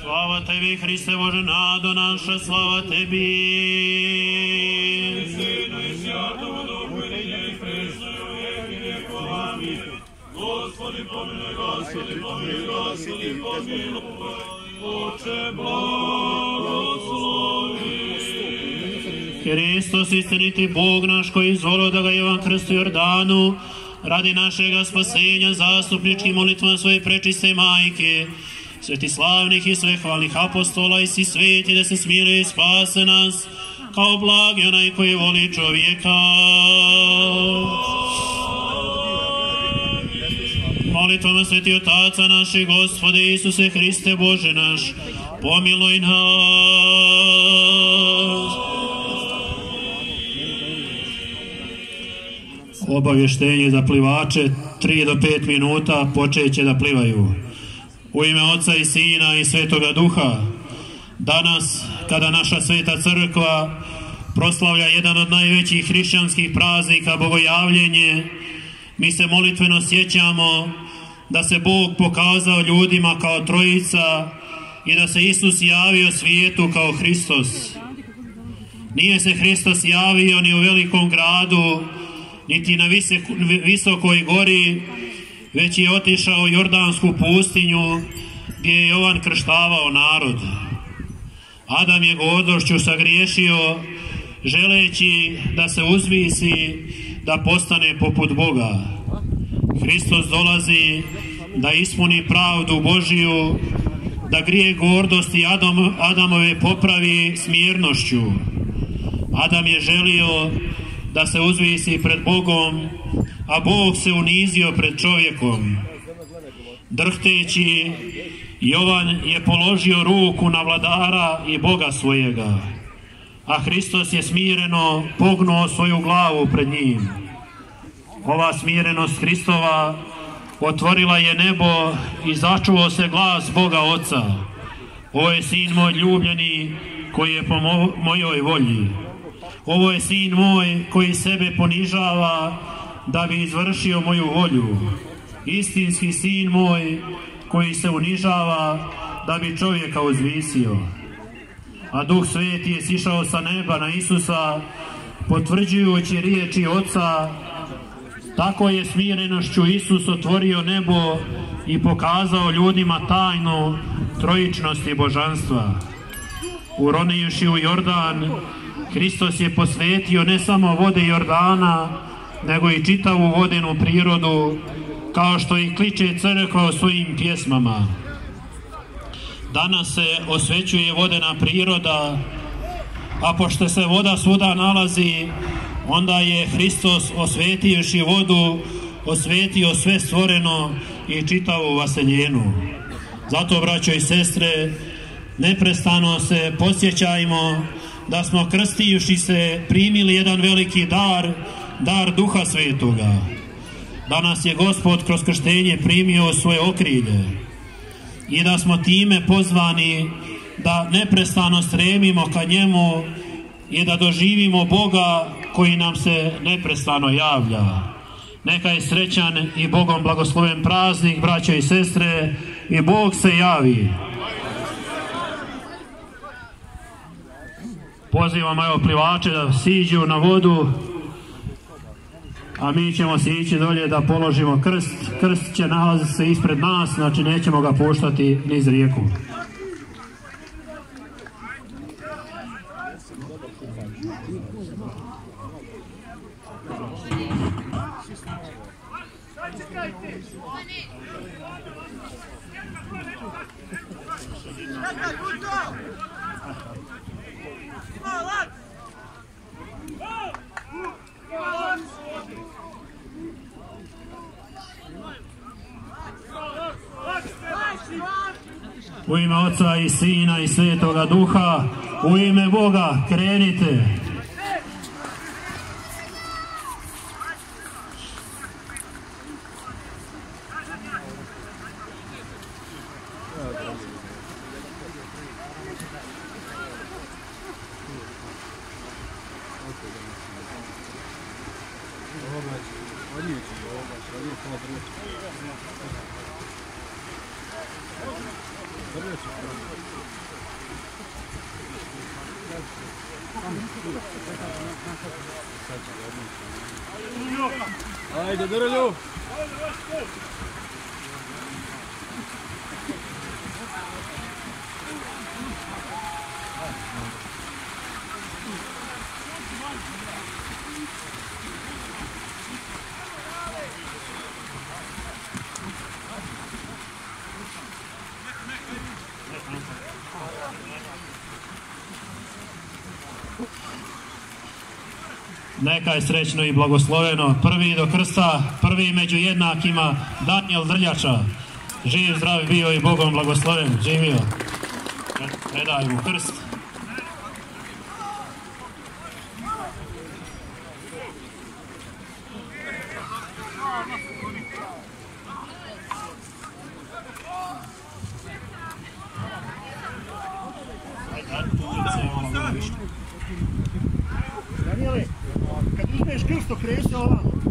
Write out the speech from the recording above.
Slava Tebi, Hriste Bože, nado naša, slava Tebi. Gospodi pomiluj, Gospodi pomiluj, Gospodi pomiluj, Oče blagoslovi. Hristos, istiniti Bog naš koji izvolio da ga Jovan krstu Jordanu, radi našega spasenja, zastupničkim molitvama svoje prečiste majke, sveti slavnih i sve hvalnih apostola i si sveti da se smire i spase nas, kao blagi onaj koji voli čovjeka. Molitvama sveti Otaca našeg Gospode Isuse Hriste Bože naš, pomiluj nas. Obavještenje za plivače 3 do 5 minuta počeće da plivaju. U ime Oca i Sina i Svetoga Duha, danas kada naša Sveta Crkva proslavlja jedan od najvećih hrišćanskih praznika, Bogojavljenje, mi se molitveno sjećamo da se Bog pokazao ljudima kao trojica i da se Isus javio svijetu kao Hristos. Nije se Hristos javio ni u velikom gradu, niti na visokoj gori, već je otišao u Jordansku pustinju gdje je Jovan krštavao narod. Adam je gordošću sagriješio, želeći da se uzvisi, da postane poput Boga. Hristos dolazi da ispuni pravdu Božiju, da grije gordosti Adam, Adamove popravi smjernošću. Adam je želio da se uzvisi pred Bogom, a Bog se unizio pred čovjekom. Drhteći, Jovan je položio ruku na vladara i Boga svojega, a Hristos je smireno pognuo svoju glavu pred njim. Ova smirenost Hristova otvorila je nebo i začuo se glas Boga Oca. Ovo je sin moj ljubljeni koji je po mojoj volji. Ovo je sin moj koji sebe ponižava da bi izvršio moju volju. Istinski sin moj koji se unižava da bi čovjeka uzvisio. A Duh Sveti je sišao sa neba na Isusa potvrđujući riječi Oca tako je smirenošću Isus otvorio nebo i pokazao ljudima tajnu trojičnosti božanstva. Uronijuši u Jordan, Hristos je posvetio ne samo vode Jordana, nego i čitavu vodenu prirodu, kao što i kliče crkva o svojim pjesmama. Danas se osvećuje vodena priroda, a pošto se voda svuda nalazi, onda je Hristos osvetioši vodu, osvetio sve stvoreno i čitavu vaseljenu. Zato, braćo i sestre, neprestano se posjećajmo da smo krstijuši se primili jedan veliki dar, dar Duha Svetoga. Danas je Gospod kroz krštenje primio svoje okrilje i da smo time pozvani da neprestano stremimo ka njemu i da doživimo Boga koji nam se neprestano javlja. Neka je srećan i Bogom blagosloven praznik, braćo i sestre, i Bog se javi. Pozivamo evo plivače da siđu na vodu, a mi ćemo se ići dolje da položimo krst. Krst će nalaziti se ispred nas, znači nećemo ga puštati niz rijeku. U ime Oca i Sina i Svetoga Duha, u ime Boga, krenite. продать. Смотри, смотри, смотри. Давайте продать. Айде, дорогу! Neka je srećno i blagosloveno. Prvi do krsta, prvi među jednakima, Daniel Drljača. Živ, zdrav bio i Bogom blagosloven. Živio. Predaj mu krst. doch größer an.